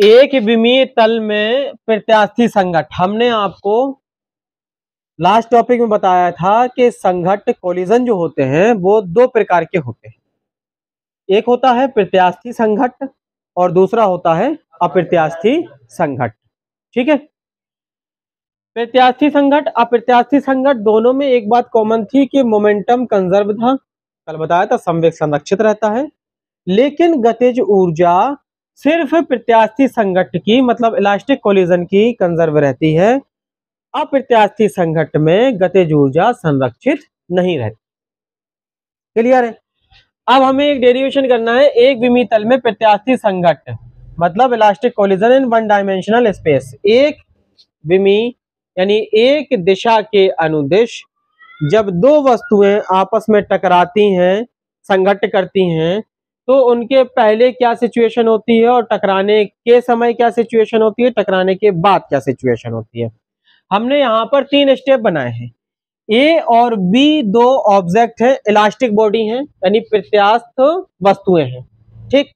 एक विमीय तल में प्रत्यास्थी संघट हमने आपको लास्ट टॉपिक में बताया था कि संघट कोलिजन जो होते हैं, वो दो प्रकार के होते हैं। एक होता है प्रत्यास्थी संघट और दूसरा होता है अप्रत्यास्थी संघट ठीक है? प्रत्यास्थी संघट अप्रत्यास्थी संघट दोनों में एक बात कॉमन थी कि मोमेंटम कंजर्व था। कल बताया था, संवेग संरक्षित रहता है। लेकिन गतिज ऊर्जा सिर्फ़ प्रत्याशी संघट की मतलब इलास्टिक कोलिजन की कंजर्व रहती है। अप्रत्यास्थी संघट में गतिज ऊर्जा संरक्षित नहीं रहती। क्लियर है? अब हमें एक डेरिवेशन करना है। एक विमी तल में प्रत्याशी संघट मतलब elastic collision in one dimensional space एक विमी, यानी एक दिशा के अनुदिश, जब दो वस्तुएँ आपस में टकराती हैं संघट करती हैं तो उनके पहले क्या सिचुएशन होती है और टकराने के समय क्या सिचुएशन होती है, टकराने के बाद क्या सिचुएशन होती है? हमने यहाँ पर तीन स्टेप बनाए हैं। ए और बी दो ऑब्जेक्ट है इलास्टिक बॉडी है, यानी प्रत्यास्थ वस्तुएँ हैं। ठीक?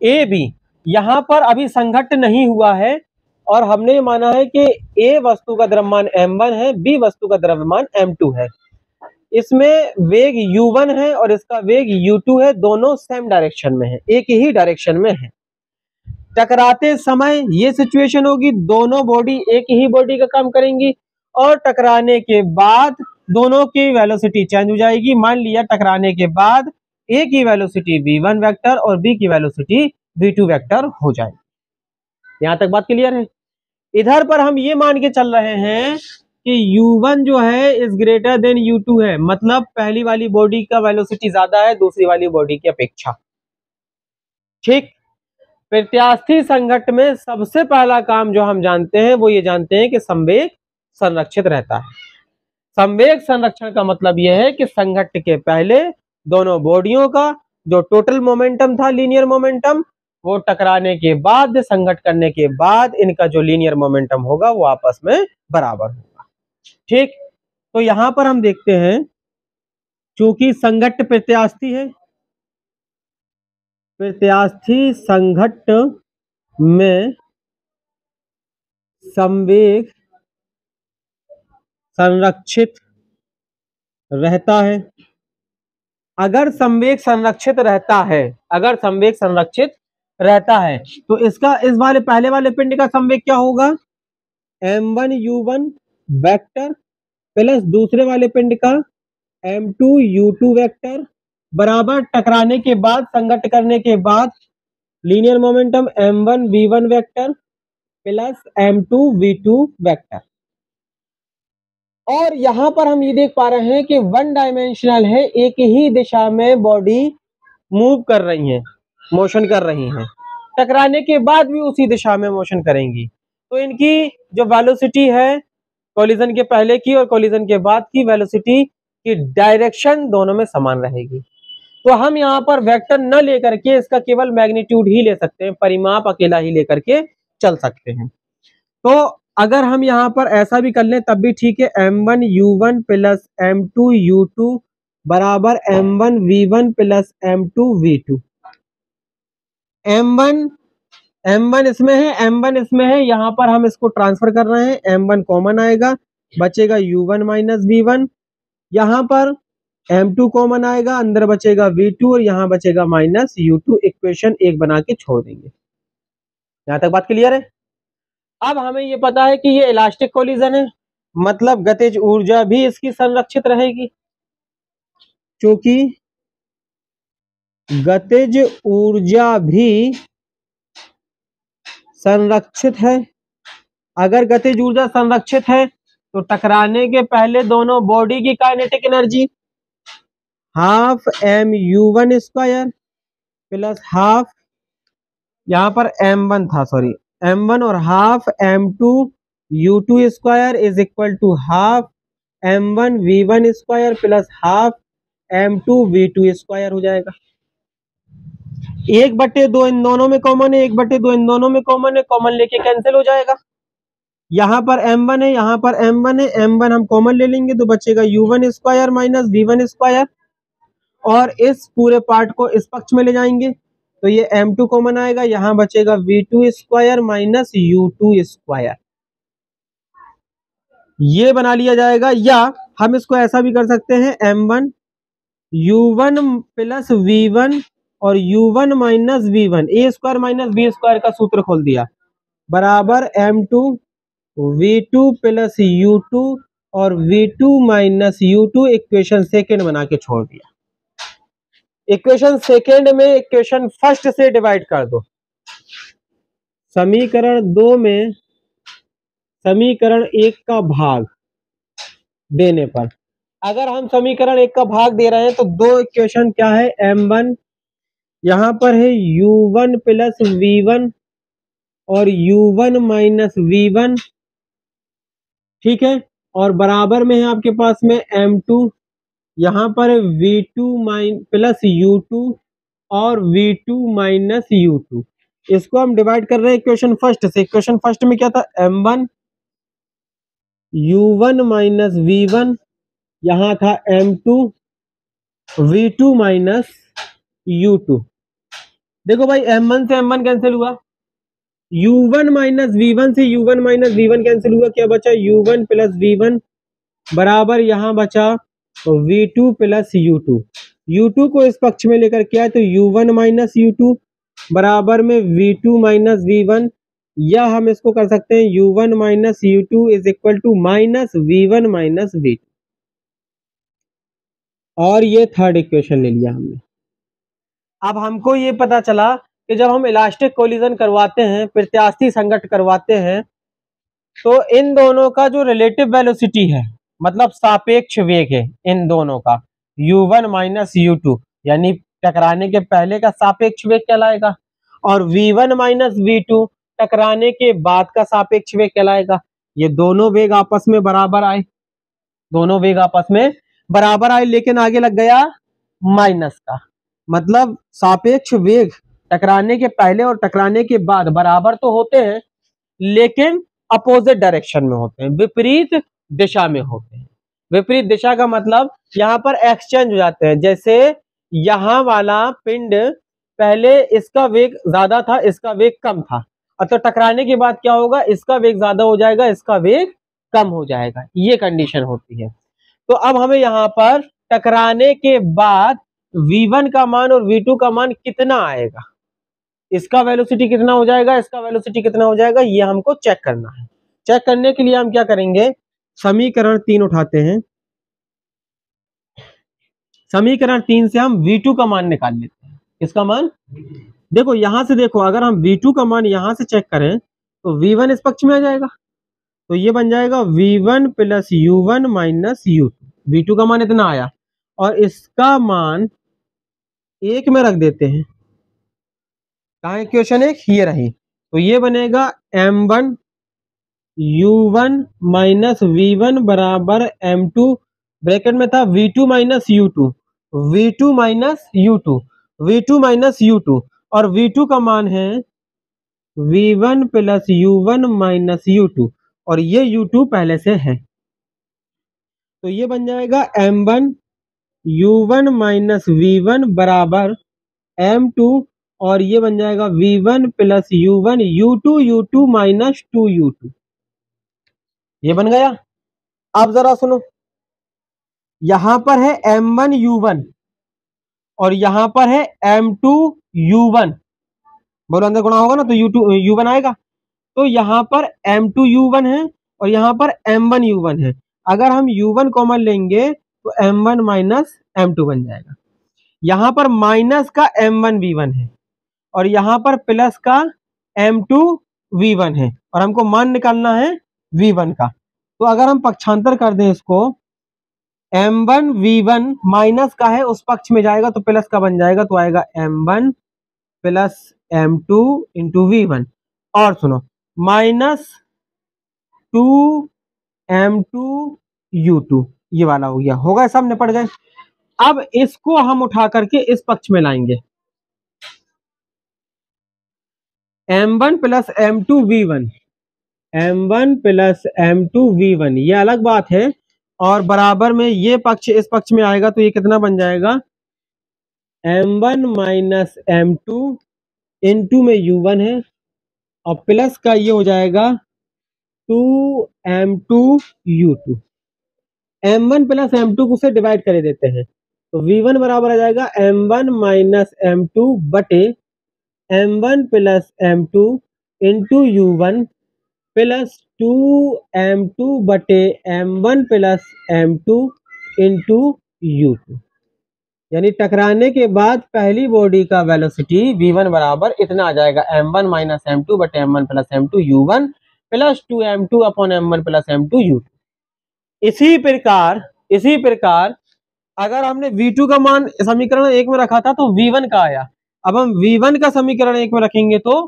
ए बी यहाँ पर अभी संघट नहीं हुआ है और हमने माना है कि ए वस्तु का द्रव्यमान m1 है बी वस्तु का द्रव्यमान m2 है। इसमें वेग u1 है और इसका वेग u2 है, दोनों सेम डायरेक्शन में है, एक ही डायरेक्शन में है। टकराते समय ये सिचुएशन होगी, दोनों बॉडी एक ही बॉडी का काम करेंगी और टकराने के बाद दोनों की वेलोसिटी चेंज हो जाएगी। मान लिया टकराने के बाद ए की वेलोसिटी v1 वेक्टर और बी की वेलोसिटी v2 वेक्टर हो जाएगी। यहाँ तक बात क्लियर है? इधर पर हम ये मान के चल रहे हैं कि u1 जो है इज़ ग्रेटर देन u2 है। मतलब पहली वाली बॉडी का वेलोसिटी ज़्यादा है, दूसरी वाली बॉडी की अपेक्षा। ठीक? प्रत्यास्थी संघट में सबसे पहला काम जो हम जानते हैं, वो ये जानते हैं कि संवेग संरक्षित रहता है। संवेग संरक्षण का मतलब यह है कि संघट के पहले दोनों बॉडियों का जो टोटल मोमेंटम था लीनियर मोमेंटम वो टकराने के बाद संघट करने के बाद इनका जो लीनियर मोमेंटम होगा, वो आपस में बराबर होगा। ठीक? तो यहाँ पर हम देखते हैं, चूँकि संघट प्रत्यास्थी है, प्रत्यास्थी संघट में संवेग संरक्षित रहता है। अगर संवेग संरक्षित रहता है, अगर संवेग संरक्षित रहता है तो इसका, इस वाले, पहले वाले पिंड का संवेग क्या होगा? M one U one vector plus दूसरे वाले पिंड का M two U two vector बराबर टकराने के बाद संगठ करने के बाद linear momentum M one V one vector plus M two V two vector. और यहाँ पर हम ये देख पा रहे हैं कि वन डायमेंशनल है, एक ही दिशा में बॉडी मूव कर रही है मोशन कर रही है। टकराने के बाद भी उसी दिशा में मोशन करेंगी। तो इनकी जो वेलोसिटी है कोलिजन के पहले की और कोलिजन के बाद की वेलोसिटी की डायरेक्शन दोनों में समान रहेगी। तो हम यहाँ पर वेक्टर न लेकर के इसका केवल मैग्नीट्यूड ही ले सकते हैं, परिमाप अकेला ही लेकर के चल सकते हैं। तो अगर हम यहाँ पर ऐसा भी कर लें, तब भी ठीक है M one U one plus M two U two बराबर M one V one plus M two V two M one M one इसमें है एम वन इसमें है, यहाँ पर हम इसको ट्रांसफ़र कर रहे हैं एम वन कॉमन आएगा, बचेगा U one minus V one यहाँ पर एम टू कॉमन आएगा, अंदर बचेगा वी टू और यहाँ बचेगा माइनस यू टू इक्वेशन एक बना के छोड़ देंगे। यहाँ तक बात क्लियर है? अब हमें ये पता है कि ये इलास्टिक कोलिजन है मतलब गतिज ऊर्जा भी इसकी संरक्षित रहेगी, क्योंकि गतिज ऊर्जा भी संरक्षित है। अगर गतिज ऊर्जा संरक्षित है तो टकराने के पहले दोनों बॉडी की kinetic energy half M U one square plus half यहाँ पर एम वन था सॉरी एम वन और half M two U two square is equal to half M one V one square plus half M two V two square हो जाएगा। एक बटे दो इन दोनों में कॉमन है, एक बटे दो इन दोनों में कॉमन है कॉमन लेके कैंसिल हो जाएगा। यहाँ पर एम वन है, यहाँ पर एम वन है एम वन हम कॉमन ले लेंगे तो बचेगा U one square minus V one square और इस पूरे पार्ट को इस पक्ष में ले जाएँगे तो ये एम टू कॉमन आएगा, यहाँ बचेगा V two square minus U two square ये बना लिया जाएगा, या हम इसको ऐसा भी कर सकते हैं M one U one plus V one और U one minus V one A square minus B square का सूत्र खोल दिया। बराबर M two V two plus U two और V two minus U two equation second बना के छोड़ दिया। इक्वेशन सेकेंड में इक्वेशन फ़र्स्ट से डिवाइड कर दो। समीकरण दो में समीकरण एक का भाग देने पर। अगर हम समीकरण एक का भाग दे रहे हैं तो दो इक्वेशन क्या है? एम वन यहाँ पर है यू वन प्लस वी और यू वन माइनस वी ठीक है? और बराबर में है आपके पास में एम टू यहाँ पर V two mine plus U two और V two minus U two इसको हम डिवाइड कर रहे हैं इक्वेशन फ़र्स्ट से। इक्वेशन फ़र्स्ट में क्या था? M one U one minus V one यहाँ था M two V two minus U two देखो भाई एम वन से एम वन कैंसिल हुआ। U one minus V one से U one minus V one cancel हुआ। क्या बचा? U one plus V one बराबर यहाँ बचा V two plus U two U two को इस पक्ष में लेकर क्या है तो U one minus U two बराबर में V two minus V one या हम इसको कर सकते हैं U one minus U two is equal to minus V one minus V two और ये थर्ड इक्वेशन ले लिया हमने। अब हमको ये पता चला कि जब हम इलास्टिक कोलिजन करवाते हैं, प्रत्यास्थी संगठ करवाते हैं तो इन दोनों का जो रिलेटिव वेलोसिटी है मतलब सापेक्ष वेग है, इन दोनों का। U1 वन माइनस यू यानी टकराने के पहले का सापेक्ष वेग कहलाएगा और v1 वन माइनस वी टकराने के बाद का सापेक्ष वेग कहलाएगा। ये दोनों वेग आपस में बराबर आए। दोनों वेग आपस में बराबर आए, लेकिन आगे लग गया माइनस का। मतलब सापेक्ष वेग टकराने के पहले और टकराने के बाद बराबर तो होते हैं, लेकिन अपोजिट डायरेक्शन में होते हैं, विपरीत दिशा में होते हैं। विपरीत दिशा का मतलब यहाँ पर एक्सचेंज हो जाते हैं। जैसे यहाँ वाला पिंड पहले इसका वेग ज़्यादा था, इसका वेग कम था। तो टकराने के बाद क्या होगा? इसका वेग ज़्यादा हो जाएगा, इसका वेग कम हो जाएगा। ये कंडीशन होती है। तो अब हमें यहाँ पर टकराने के बाद V1 का मान और V2 का मान कितना आएगा? इसका वेलोसिटी कितना हो जाएगा? इसका वेलोसिटी कितना हो जाएगा? ये हमको चेक करना है। चेक करने के लिए हम क्या करेंगे? समीकरण तीन उठाते हैं। समीकरण तीन से हम V2 का मान निकाल लेते हैं। इसका मान? देखो, यहाँ से देखो, अगर हम V2 का मान यहाँ से चेक करें तो V1 इस पक्ष में आ जाएगा। तो ये बन जाएगा V1 one plus U one minus U two का मान इतना आया। और इसका मान एक में रख देते हैं। कहा क्वेश्चन एक ये रही तो ये बनेगा M one U one minus V one बराबर एम टू ब्रैकेट में था V two minus U two V two minus U two V two minus U two और वी टू का मान है V one plus U one minus U two और ये you to पहले से है। तो ये बन जाएगा M one U one minus V one बराबर एम टू और ये बन जाएगा v1 one plus U one U two U two minus two U two ये बन गया? आप जरा सुनो। यहाँ पर है m1 वन यू वन और यहाँ पर है m2 यू वन बोलो अंदर गुणा होगा ना तो यू टू यू वन आएगा। तो यहाँ पर m2 यू वन है और यहाँ पर m1 यू वन है। अगर हम u1 कॉमन लेंगे तो m1 one minus M two बन जाएगा। यहाँ पर माइनस का m1 वन वी वन है और यहाँ पर प्लस का एम टू वी वन है और हमको मान निकालना है वी वन का। तो अगर हम पक्षांतर कर दें इसको M one V one minus का है, उस पक्ष में जाएगा तो प्लस का बन जाएगा तो आएगा M one plus M two into V one और सुनो minus two M two U two ये वाला हो गया। होगा सब निपट गए। अब इसको हम उठा करके इस पक्ष में लाएँगे। M one plus M two V one M one plus M two V one ये अलग बात है। और बराबर में ये पक्ष इस पक्ष में आएगा तो ये कितना बन जाएगा? M one minus M two into में यू वन है। और प्लस का ये हो जाएगा two M two U two M one plus M two को से डिवाइड कर देते हैं। तो वी वन बराबर आ जाएगा M one minus M two बटे M one plus M two into U one plus two M two बटे M one plus M two into U two यानी टकराने के बाद पहली बॉडी का वेलोसिटी वन बराबर इतना आ जाएगा। M one minus M two बटे M one plus M two U one plus two M two upon M one plus M two U two इसी प्रकार इसी प्रकार, अगर हमने वी टू का मान समीकरण एक में रखा था तो वी वन का आया। अब हम वी वन का समीकरण एक में रखेंगे तो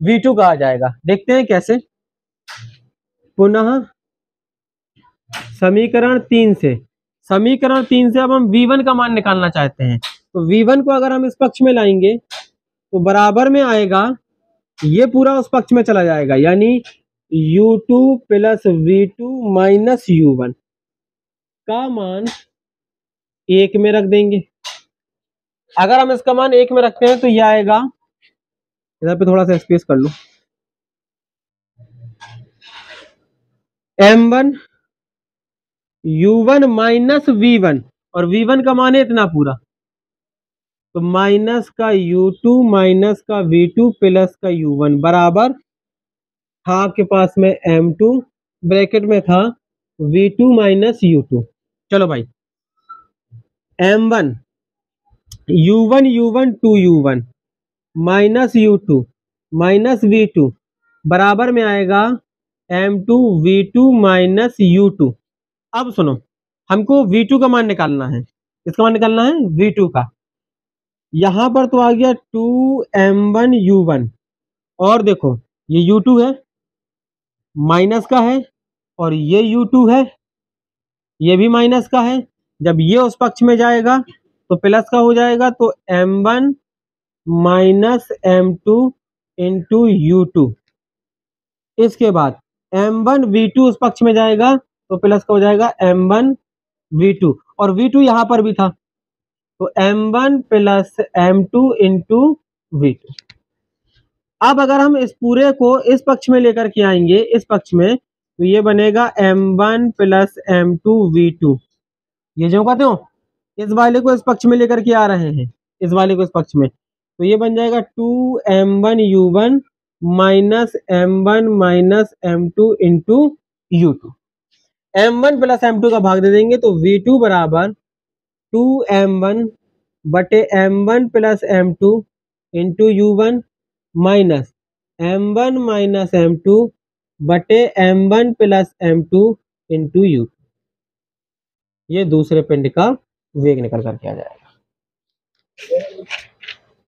वी टू का आ जाएगा। देखते हैं कैसे। पुनः समीकरण तीन से। समीकरण तीन से अब हम v1 का मान निकालना चाहते हैं। तो v1 को अगर हम इस पक्ष में लाएँगे तो बराबर में आएगा, ये पूरा उस पक्ष में चला जाएगा। यानी u2 plus V two minus U one का मान एक में रख देंगे। अगर हम इसका मान एक में रखते हैं तो यह आएगा। इधर पे थोड़ा सा स्पेस कर लो। M one U one minus V one और वी वन का मान है इतना पूरा। तो माइनस का यू टू माइनस का वी टू प्लस का यू वन बराबर था आपके पास में एम टू ब्रैकेट में था V two minus U two चलो भाई। M one U one U one two U one minus U two minus V two बराबर में आएगा M two V two minus U two अब सुनो, हमको वी टू का मान निकालना है। किसका मान निकालना है? वी टू का। यहाँ पर तो आ गया two M one U one और देखो, ये यू टू है। माइनस का है और ये U2 है, ये भी माइनस का है। जब ये उस पक्ष में जाएगा तो प्लस का हो जाएगा तो M one minus M two into U two इसके बाद एम वन वी टू उस पक्ष में जाएगा तो प्लस का हो जाएगा एम वन वी टू और वी टू यहाँ पर भी था तो M one plus M two into V two अब अगर हम इस पूरे को इस पक्ष में लेकर के आएँगे, इस पक्ष में तो ये बनेगा M one plus M two V two ये जो कहते हो, इस वाले को इस पक्ष में लेकर के आ रहे हैं, इस वाले को इस पक्ष में। तो ये बन जाएगा two M one U one minus M one minus M two into U two M one plus M two का भाग दे देंगे तो वी टू बराबर टू एम वन बटे M one plus M two into U one minus M one minus M two बटे M one plus M two into U ये दूसरे पिंड का वेग निकल करके आ जाएगा।